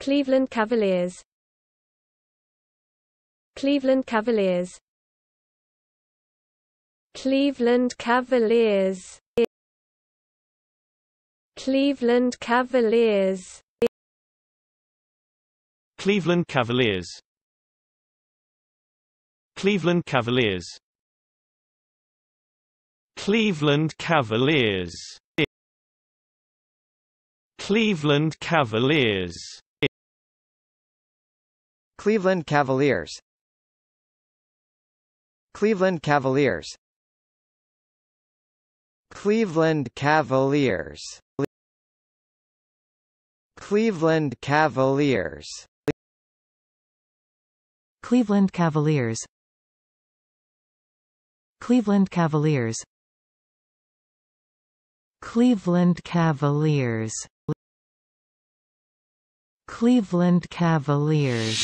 Cleveland Cavaliers. Cleveland Cavaliers. Cleveland Cavaliers. Cleveland Cavaliers. Cleveland Cavaliers. Cleveland Cavaliers. Cleveland Cavaliers. Cleveland Cavaliers Cleveland Cavaliers. Cleveland Cavaliers. Cleveland Cavaliers. Cleveland Cavaliers. Cleveland Cavaliers. Cleveland Cavaliers. Cleveland Cavaliers Cleveland Cavaliers.